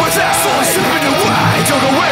was absolutely slipping away. Don't know where.